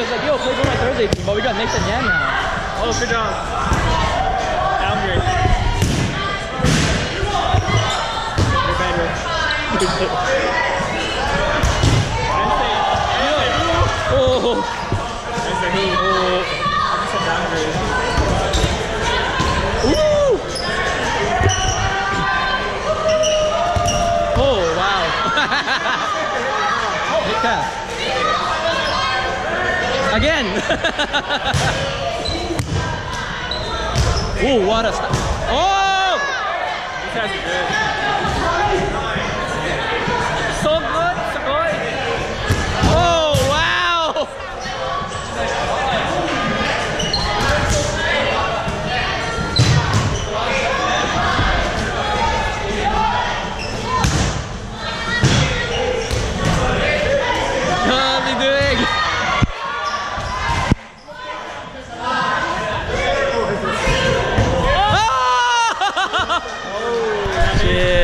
But we got Nathan Yan now. Oh, good job. Downgrade. You're better. Oh, I oh. I. Oh, wow. Hit Again. oh, what a st- Oh! These guys good. So good, Sagoy. Oh, wow.